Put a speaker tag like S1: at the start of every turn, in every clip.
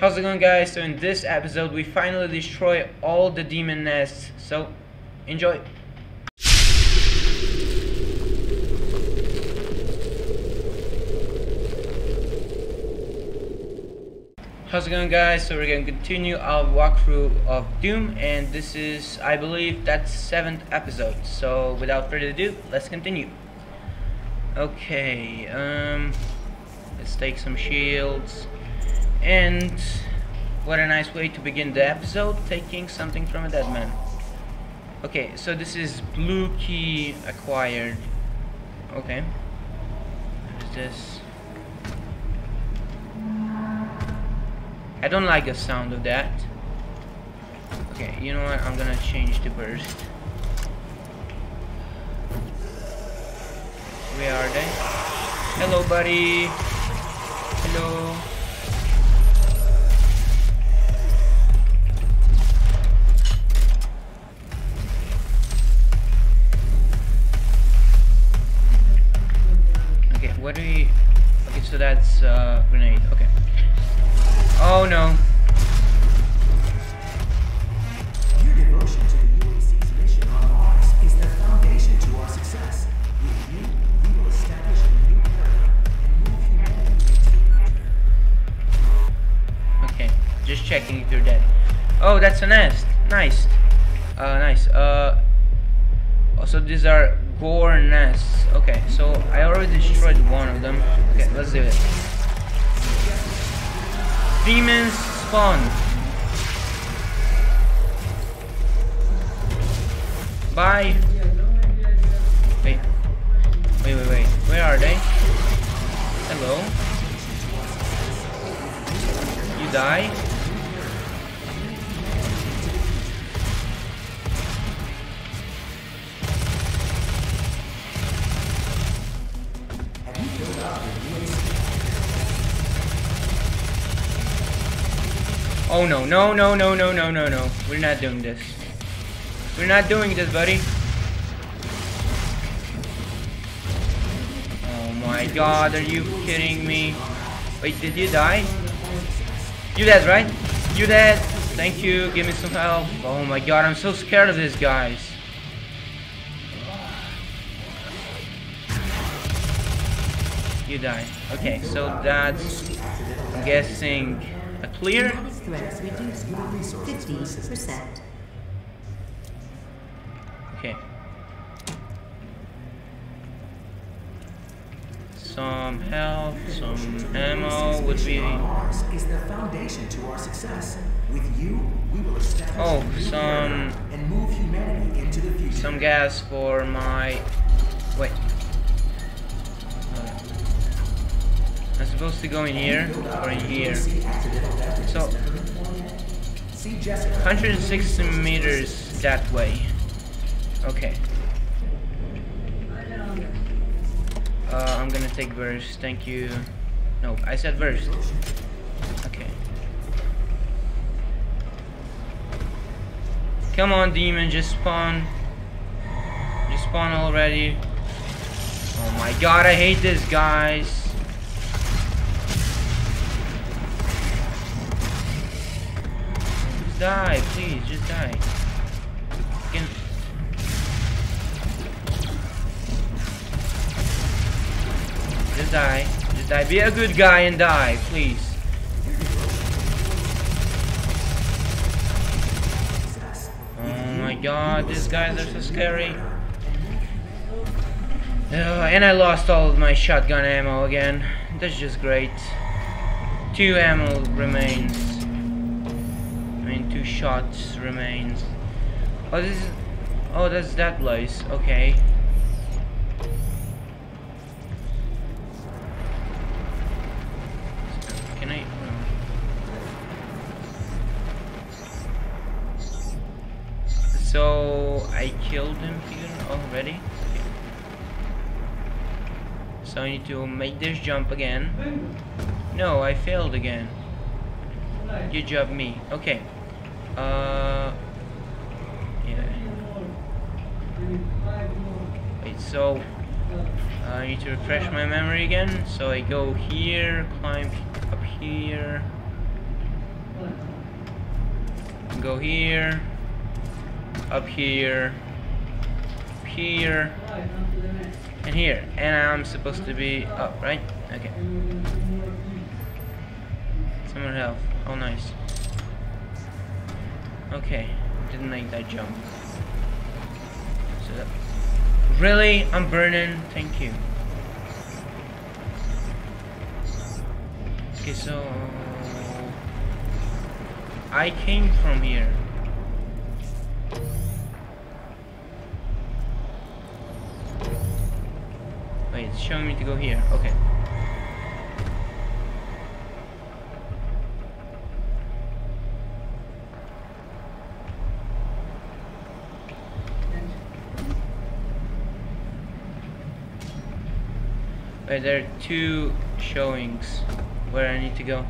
S1: How's it going guys? So in this episode we finally destroy all the demon nests. So enjoy. How's it going guys? So we're gonna continue our walkthrough of Doom and this is I believe that's seventh episode. So without further ado, let's continue. Okay, um let's take some shields. And what a nice way to begin the episode, taking something from a dead man. Okay, so this is blue key acquired. Okay. What is this? I don't like the sound of that. Okay, you know what? I'm gonna change the burst. Where are they? Hello, buddy. What do we... Okay, so that's uh, grenade. Okay. Oh no.
S2: Your devotion to the UAC's mission on Mars is the foundation to our success. With you, we will establish a new paradigm and move humanity into.
S1: Okay, just checking if you're dead. Oh, that's a nest. Nice. Uh, nice. Uh, also these are gore nests. Okay, so I already destroyed one of them. Okay, let's do it. Demons spawn. Bye. Wait. Wait, wait, wait. Where are they? Hello. You die? Oh no, no, no, no, no, no, no, no. We're not doing this. We're not doing this, buddy. Oh my god, are you kidding me? Wait, did you die? You dead, right? You dead? Thank you, give me some help. Oh my god, I'm so scared of these guys. You die. Okay, so that's, I'm guessing, a clear?
S3: Dynamic threats reduced by 50%.
S1: Okay. Some health, some ammo would be.
S2: Is the foundation to our success. With you, we will establish
S1: Oh, some-
S2: and move humanity into the future.
S1: Some gas for my. Wait. I'm supposed to go in here or in here.
S2: See accidental death
S1: So,
S2: See Jessica.
S1: 160 meters that way. Okay. Uh, I'm gonna take verse. Thank you. No, I said verse. Okay. Come on, demon, just spawn. Just spawn already. Oh my god, I hate this, guys. Die, please, just die. Fucking- Just die. Just die. Be a good guy and die, please. Oh my god, these guys are so scary. Uh, and I lost all of my shotgun ammo again. That's just great. Two ammo remains. Mean, two shots remains. Oh, this is. Oh, that's that place. Okay. Can I? Hmm. So I killed him here already. Okay. So I need to make this jump again. No, I failed again. Good job, me. Okay. Uh. Yeah. Wait. So I need to refresh my memory again. So I go here, climb up here. go here, up here, up here, and here. And I'm supposed to be up, right? Okay. Summer health. Oh, nice. Okay, didn't make that jump. So really, I'm burning. Thank you. Okay, so I came from here. Wait, it's showing me to go here. Okay. There are two showings where I need to go.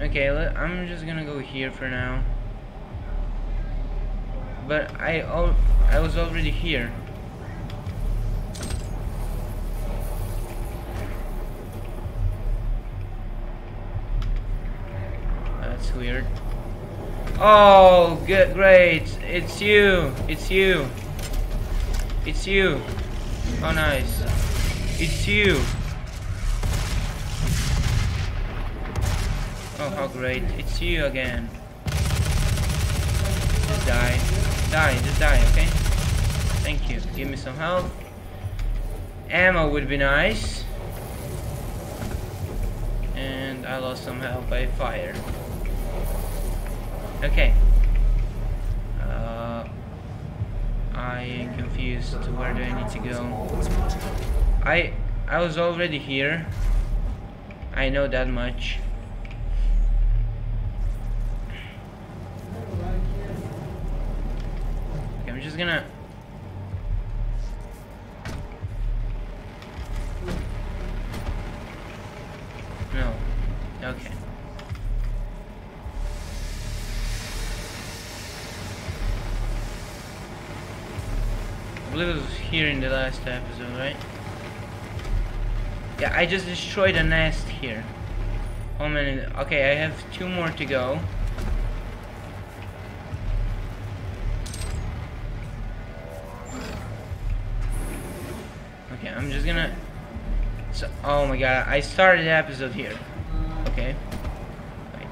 S1: Okay, let, I'm just gonna go here for now. But I al I was already here. That's weird. Oh, good, great! It's you! It's you! It's you! Oh, nice! It's you! Oh, how great. It's you again. Just die. Die, just die, okay? Thank you. Give me some health. Ammo would be nice. And I lost some health by fire. Okay. Uh, I am confused. Where do I need to go? I I was already here. I know that much. Okay, I'm just gonna No. Okay. I believe it was here in the last episode, right? Yeah, I just destroyed a nest here. Oh man, okay, I have two more to go. Okay, I'm just gonna... So, oh my god, I started the episode here. Okay. Wait.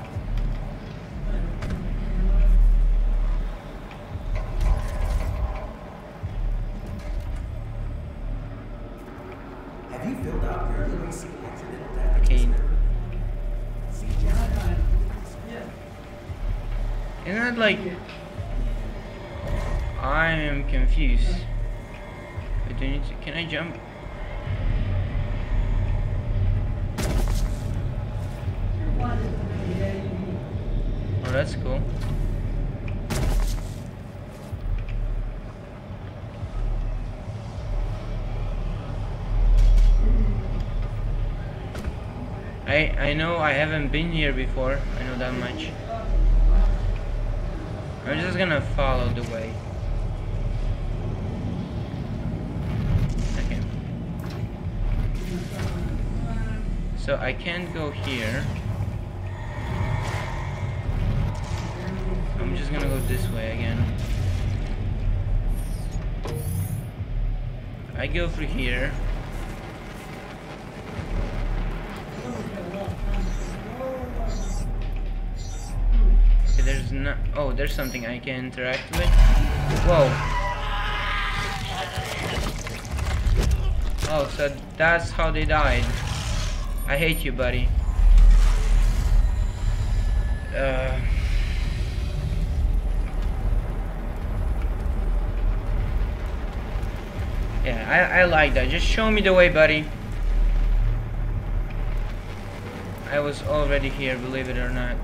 S2: Have you filled out your UAC accidental death
S1: Okay.
S2: experiment? See, John?
S1: Like... I am confused. I need to... Can I jump? Oh, that's cool. I I know I haven't been here before. I know that much. I'm just gonna follow the way. Okay. So I can't go here. I'm just gonna go this way again. I go through here. No. Oh, there's something I can interact with. Whoa. Oh, so that's how they died. I hate you, buddy. Uh. Yeah, I, I like that. Just show me the way, buddy. I was already here, believe it or not.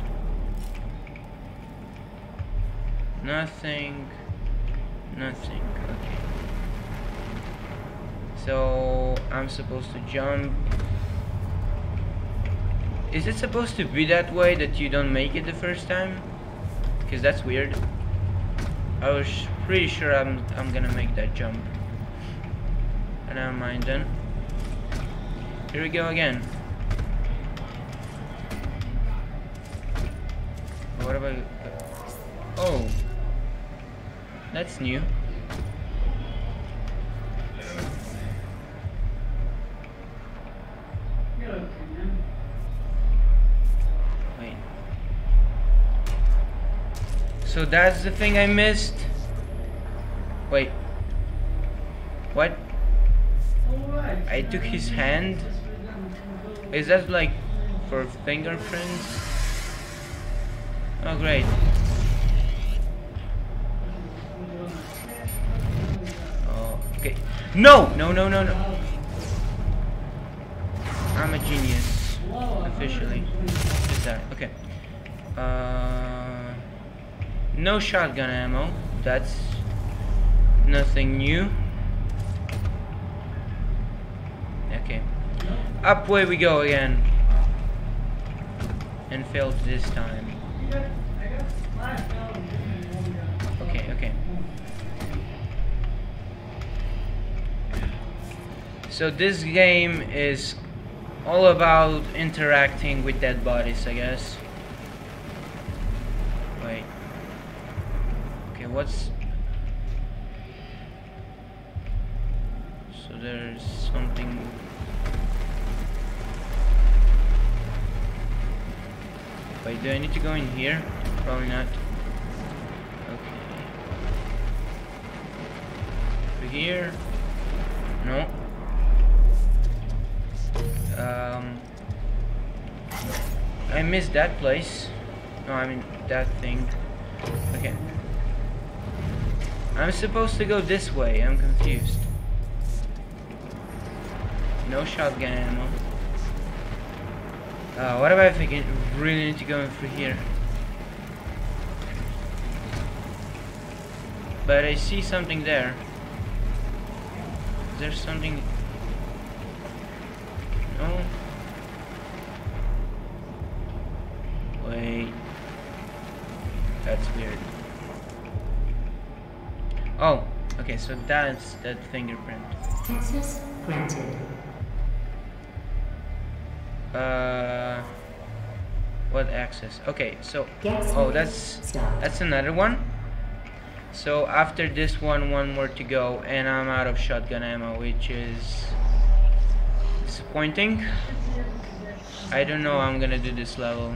S1: Nothing. Nothing. Okay. So I'm supposed to jump. Is it supposed to be that way that you don't make it the first time? Because that's weird. I was pretty sure I'm I'm gonna make that jump. But never mind then. Here we go again. what about... Oh. That's new. Wait. So that's the thing I missed? Wait. What? I took his hand? Is that like for fingerprints? Oh great. No! No, no, no, no. I'm a genius. Officially. Is that? Okay. Uh, no shotgun ammo. That's nothing new. Okay. Up where we go again. And failed this time. Okay, okay. So this game is all about interacting with dead bodies, I guess. Wait. Okay, what's... So there's something... Wait, do I need to go in here? Probably not. Okay. Over here? No. Um, I missed that place. No, I mean that thing. Okay. I'm supposed to go this way. I'm confused. No shotgun ammo. Uh, what about if I can really need to go in through here? But I see something there. there. Is there something? No. Wait. That's weird. Oh, okay, so that's that fingerprint.
S3: Access granted.
S1: Uh, what access? Okay, so oh, that's that's another one. So after this one, one more to go, and I'm out of shotgun ammo, which is disappointing. I don't know I'm gonna do this level.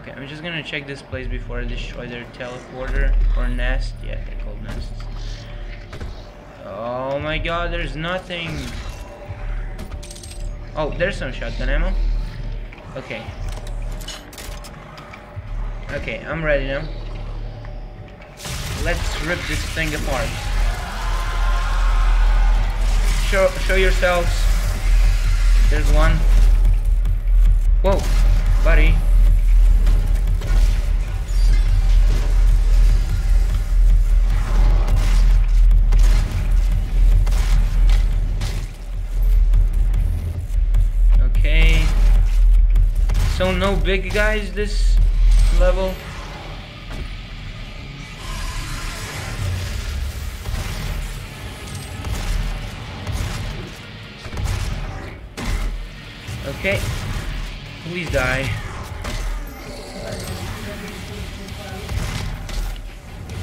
S1: Okay, I'm just gonna check this place before I destroy their teleporter or nest. Yeah, they're called nests. Oh my god, there's nothing. Oh, there's some shotgun ammo. Okay. Okay, I'm ready now. Let's rip this thing apart. Show show yourselves. There's one. Whoa, buddy. Okay. So no big guys this level. Okay. Please die.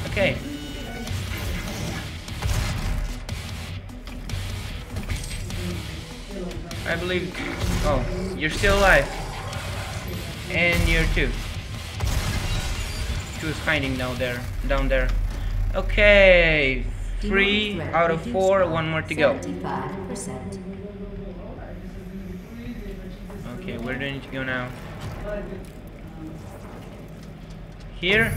S1: Okay. I believe. Oh, you're still alive. And you're two. Two is hiding down there. Down there. Okay. Three out of four. One more to go.
S3: 75%.
S1: Okay, where do I need to go now? Here?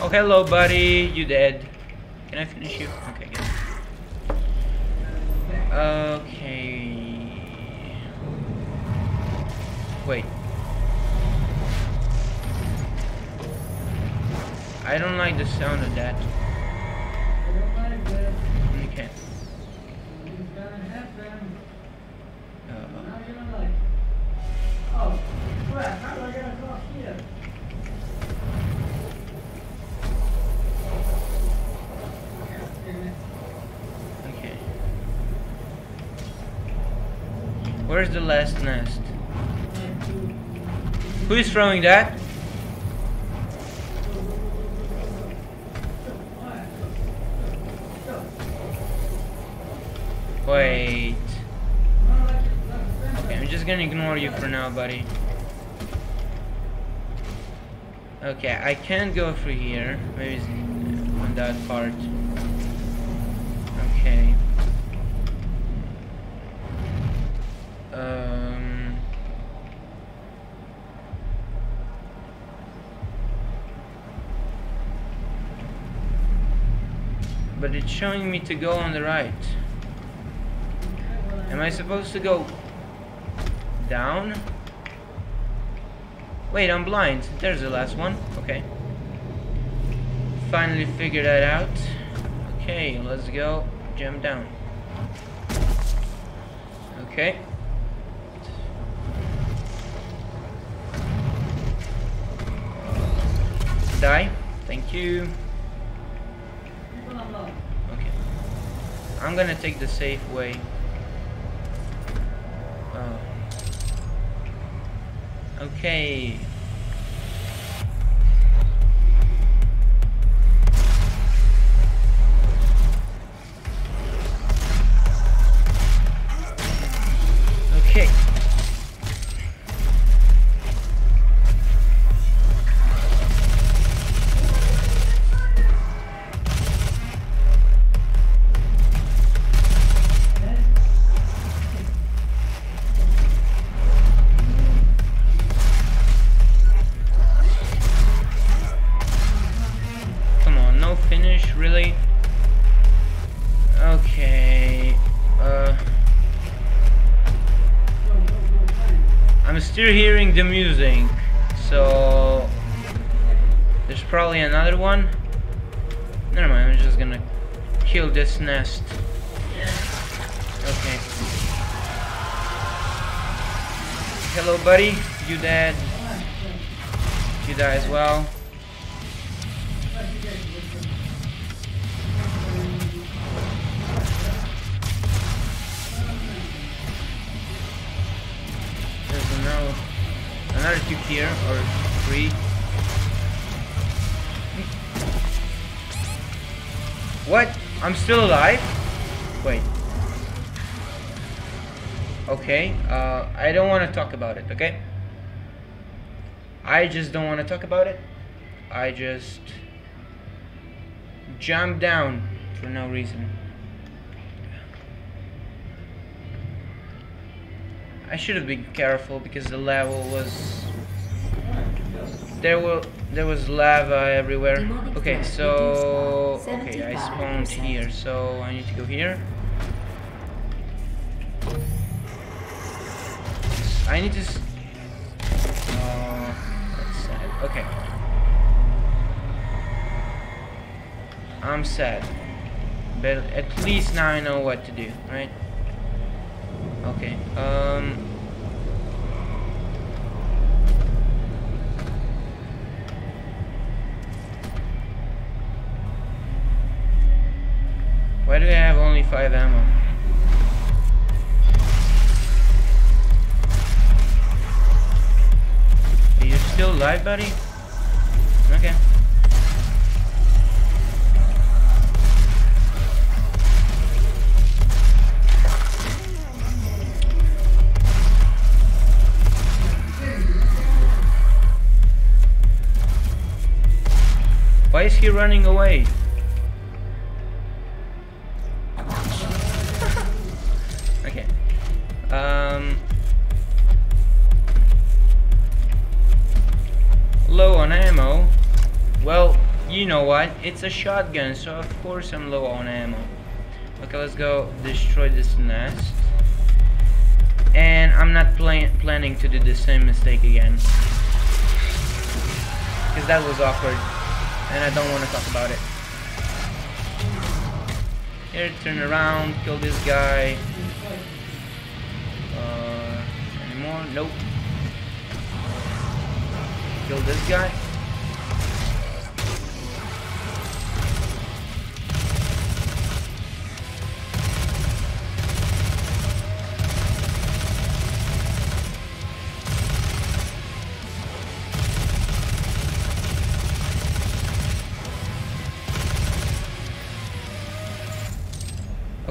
S1: Oh, hello, buddy. You dead. Can I finish you? Okay, good. Okay. Wait. I don't like the sound of that. Where's the last nest? Who is throwing that? Wait. Okay, I'm just gonna ignore you for now, buddy. Okay, I can't go through here. Maybe on that part. But it's showing me to go on the right. Am I supposed to go down? Wait, I'm blind. There's the last one. Okay. Finally figured that out. Okay, let's go. Jump down. Okay. Die. Thank you. Okay. I'm gonna take the safe way. Uh, okay. Okay. The music, so there's probably another one. Never mind, I'm just gonna kill this nest. Okay. Hello, buddy. You dead? You die as well. Another two here, or three. What? I'm still alive? Wait. Okay, uh, I don't want to talk about it, okay? I just don't want to talk about it. I just jump down for no reason. I should have been careful because the level was there were there was lava everywhere. Okay, so okay, I spawned here, so I need to go here. I need to. Uh, that's sad. Okay. I'm sad, but at least now I know what to do, right? Okay. Um. Why do I have only five ammo? Are you still alive, buddy? Why is he running away? okay. Um. Low on ammo. Well, you know what? It's a shotgun, so of course I'm low on ammo. Okay, let's go destroy this nest. And I'm not plan planning to do the same mistake again. Because that was awkward. And I don't want to talk about it. Here, turn around, kill this guy. Uh, anymore? Nope. Kill this guy.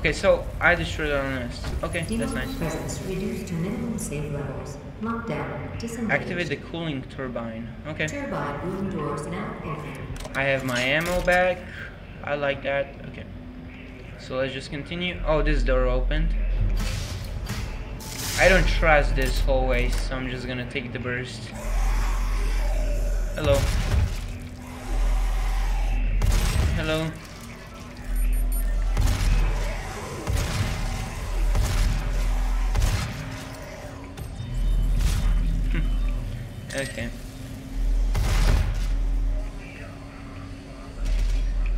S1: Okay, so I destroyed all this. Okay, that's nice.
S3: presence reduced to minimum safe levels. Lockdown.
S1: Activate the cooling turbine. Okay.
S3: Turbine room doors now open.
S1: I have my ammo back. I like that. Okay. So let's just continue. Oh, this door opened. I don't trust this hallway, so I'm just gonna take the burst. Hello. Hello.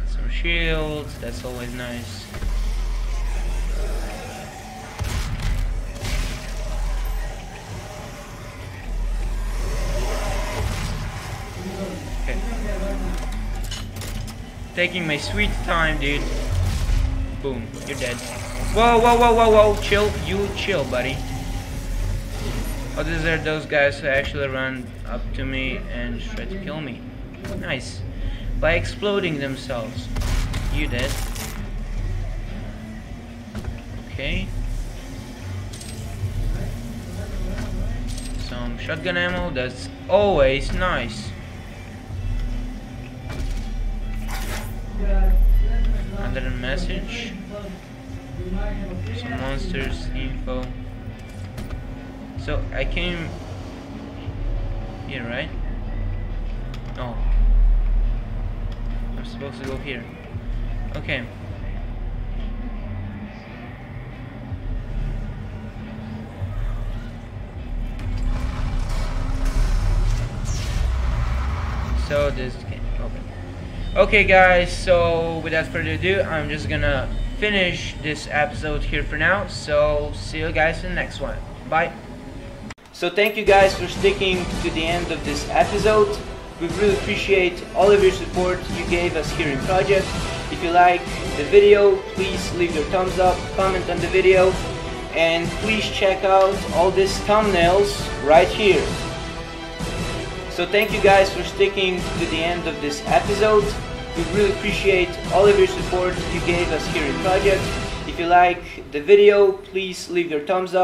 S1: Some shields, that's always nice. Okay. Taking my sweet time, dude. Boom, you're dead. Whoa, whoa, whoa, whoa, whoa, chill, you chill, buddy. Oh, these are those guys who actually run up to me and try to kill me. Nice. By exploding themselves. You dead. Okay. Some shotgun ammo, that's always nice. Another message. Some monsters info. So I came here, right? No. I'm supposed to go here. Okay. So this can't open. Okay guys, so without further ado, I'm just gonna finish this episode here for now. So see you guys in the next one. Bye. So thank you guys for sticking to the end of this episode. We really appreciate all of your support you gave us here in Project. If you like the video, please leave your thumbs up, comment on the video, and please check out all these thumbnails right here. So thank you guys for sticking to the end of this episode. We really appreciate all of your support you gave us here in Project. If you like the video, please leave your thumbs up.